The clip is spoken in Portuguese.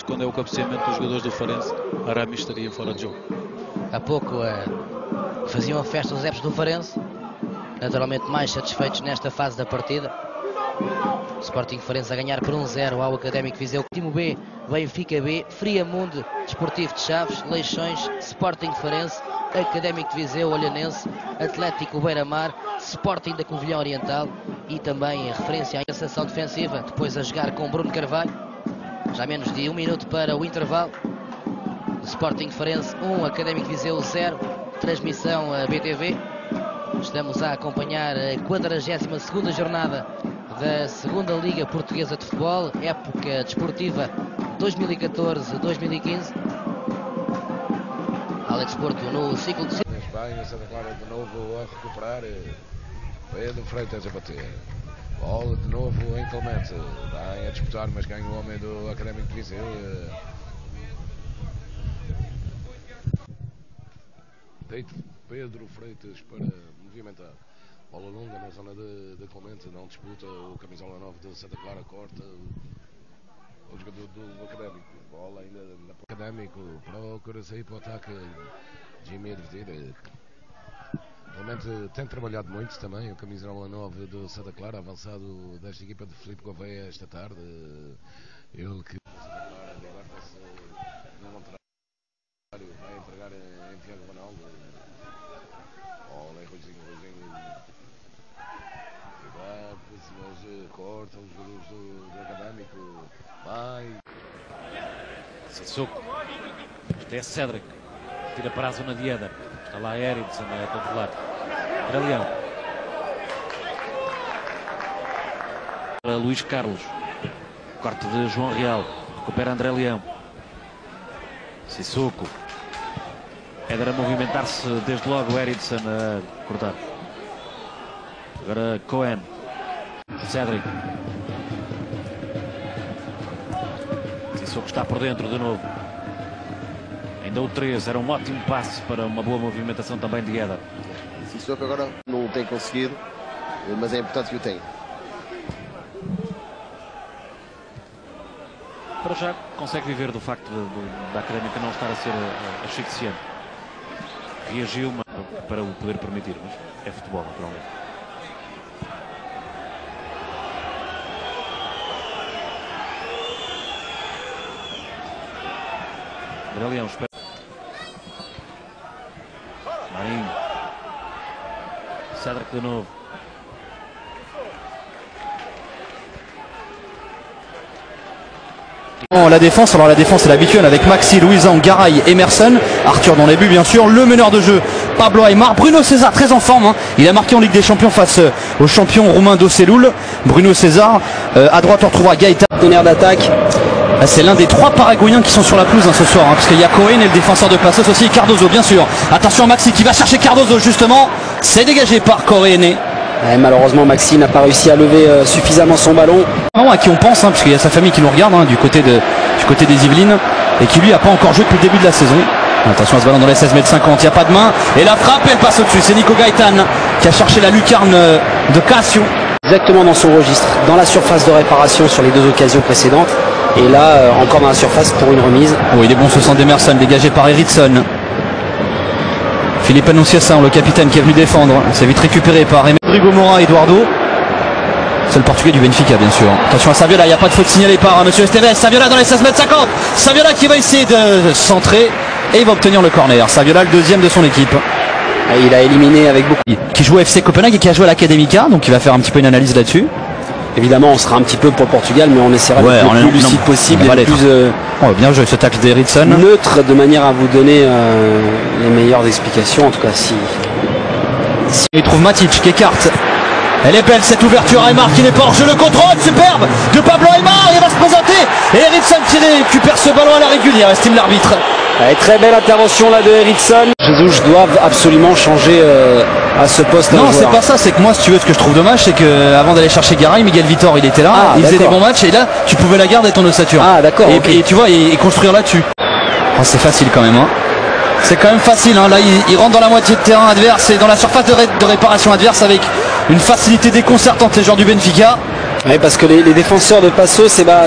quando é o cabeceamento dos jogadores do Farense, Aramis estaria fora de jogo. Há pouco eh, faziam a festa os adeptos do Farense, naturalmente mais satisfeitos nesta fase da partida. Sporting Farense a ganhar por 1-0 ao Académico Viseu. Time B, Benfica B, Friamundo, Desportivo de Chaves, Leixões, Sporting Farense, Académico Viseu, Olhanense, Atlético Beira-Mar, Sporting da Covilhã Oriental e também em referência à sensação defensiva, depois a jogar com Bruno Carvalho. Já menos de um minuto para o intervalo. Sporting Farense 1, Académico Viseu 0. Transmissão a BTV. Estamos a acompanhar a 42 jornada da Segunda Liga Portuguesa de Futebol, época desportiva 2014-2015. Alex Porto no ciclo de bem, a Santa Clara de novo a recuperar. Pedro Freitas a bater. Bola de novo Clemente. Vai a disputar, mas ganha o homem do Académico de Viseu. Deito Pedro Freitas para movimentar. Bola longa na zona de, de Clemente. Não disputa. O camisola 9 de Santa Clara corta. O jogador do Académico. Bola ainda na Académico. Procura sair para o ataque. Jimmy Advertir. Realmente tem trabalhado muito também o camisola 9 do Santa Clara, avançado desta equipa de Felipe Gouveia esta tarde. Ele que liberta-se no contrário, vai entregar em Tiago Ronaldo. Olha, Rosinho, Rosinho. Liberta-se, mas corta os jogadores do, do Académico. Vai. Sissoko. Este é Cedric. Tira para a zona de Eder. Está lá Erickson a controlar. Para Leão. Para Luís Carlos. Corte de João Real. Recupera André Leão. Sissoko. Éder a movimentar-se desde logo. Erickson a cortar. Agora Cohen. Cedric. Sissoko está por dentro de novo. Ainda o 3 era um ótimo passe para uma boa movimentação também de Eder. Sissoko agora não tem conseguido, mas é importante que o tenha. Para já consegue viver do facto de, de, da Académica não estar a ser uh, asfixiante. Reagiu para o poder permitir, mas é futebol naturalmente. Leão espera. Cedric de novo. La défense, alors la défense est l'habituelle avec Maxi, Louisan, Garay, Emerson, Arthur dans les buts bien sûr, le meneur de jeu Pablo Aymar, Bruno César très en forme, hein. il a marqué en Ligue des Champions face euh, au champion roumain d'Oceloul, Bruno César, euh, à droite on retrouvera Gaëtan, tonnerre d'attaque, ah, c'est l'un des trois Paraguayens qui sont sur la pelouse hein, ce soir, hein, parce qu'il y a Cohen et le défenseur de Passos aussi, Cardozo bien sûr. Attention Maxi qui va chercher Cardozo justement, c'est dégagé par. Ouais, malheureusement Maxi n'a pas réussi à lever euh, suffisamment son ballon. À qui on pense, hein, parce qu'il y a sa famille qui nous regarde du, côté de, du côté des Yvelines, et qui lui n'a pas encore joué depuis le début de la saison. Attention à ce ballon dans les 16 mètres 50, il n'y a pas de main, et la frappe elle passe au-dessus, c'est Nico Gaetan qui a cherché la lucarne de Cassio. Exactement dans son registre, dans la surface de réparation sur les deux occasions précédentes. Et là, euh, encore dans la surface pour une remise. Oh, il est bon ce centre d'Emerson, dégagé par Eriksson. Philippe Annonciassin, le capitaine qui est venu défendre. C'est vite récupéré par Rodrigo Mora, Eduardo. C'est le portugais du Benfica, bien sûr. Attention à Saviola, il n'y a pas de faute signalée par M. Monsieur Esteves. Saviola dans les 16 mètres 50. Saviola qui va essayer de centrer et il va obtenir le corner. Saviola, le deuxième de son équipe. Il a éliminé avec beaucoup. Qui joue au FC Copenhague et qui a joué à l'Académica, donc il va faire un petit peu une analyse là-dessus. Évidemment, on sera un petit peu pour le Portugal, mais on essaiera ouais, d'être le plus lucide possible, et le plus euh, oh, bien joué ce tacle. Neutre, de manière à vous donner euh, les meilleures explications, en tout cas si. si... Il trouve Matic qui écarte. Elle est belle cette ouverture, Aymar qui n'est pas hors jeu, le contrôle superbe de Pablo Aymar, il va se présenter et Eriksson qui récupère ce ballon à la régulière, estime l'arbitre. Très belle intervention là de Eriksson. Jesus doivent absolument changer euh, à ce poste. Non, c'est pas ça, c'est que moi, si tu veux, ce que je trouve dommage, c'est que avant d'aller chercher Garay, Miguel Vitor, il était là, ah, il faisait des bons matchs et là, tu pouvais la garder ton ossature. Ah, d'accord. Et, okay. et, tu vois, et, et construire là-dessus. Oh, c'est facile quand même. Hein. C'est quand même facile. Hein. Là, il, il, rentre dans la moitié de terrain adverse et dans la surface de, ré de réparation adverse avec une facilité déconcertante les joueurs du Benfica. Oui, parce que les, les défenseurs de Passo, c'est bah,